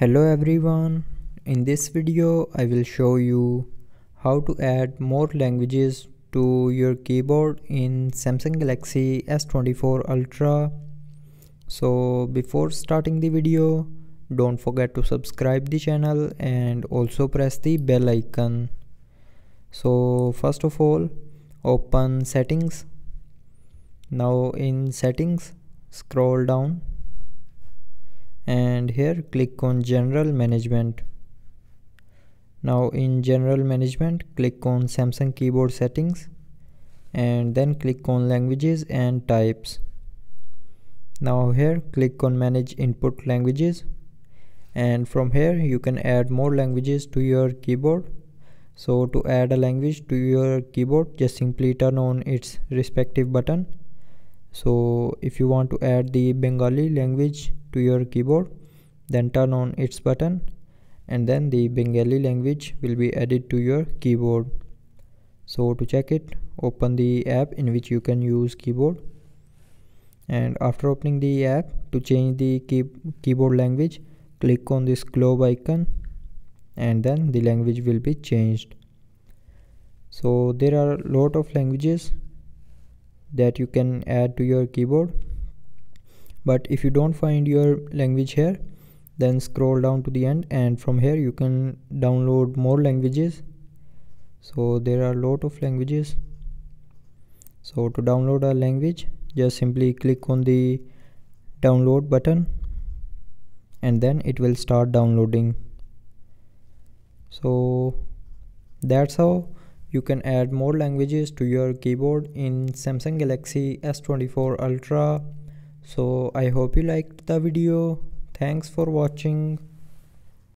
Hello everyone, in this video I will show you how to add more languages to your keyboard in Samsung Galaxy S24 Ultra. So before starting the video, don't forget to subscribe the channel and also press the bell icon. So first of all, open settings. Now in settings, scroll down and here click on general management. Now in general management click on samsung keyboard settings and then click on languages and types. Now here click on manage input languages. And from here you can add more languages to your keyboard. So to add a language to your keyboard just simply turn on its respective button. So if you want to add the bengali language to your keyboard then turn on its button and then the bengali language will be added to your keyboard. So to check it open the app in which you can use keyboard. And after opening the app to change the key keyboard language click on this globe icon and then the language will be changed. So there are a lot of languages that you can add to your keyboard but if you don't find your language here then scroll down to the end and from here you can download more languages so there are a lot of languages so to download a language just simply click on the download button and then it will start downloading so that's how you can add more languages to your keyboard in Samsung Galaxy S24 Ultra. So I hope you liked the video. Thanks for watching.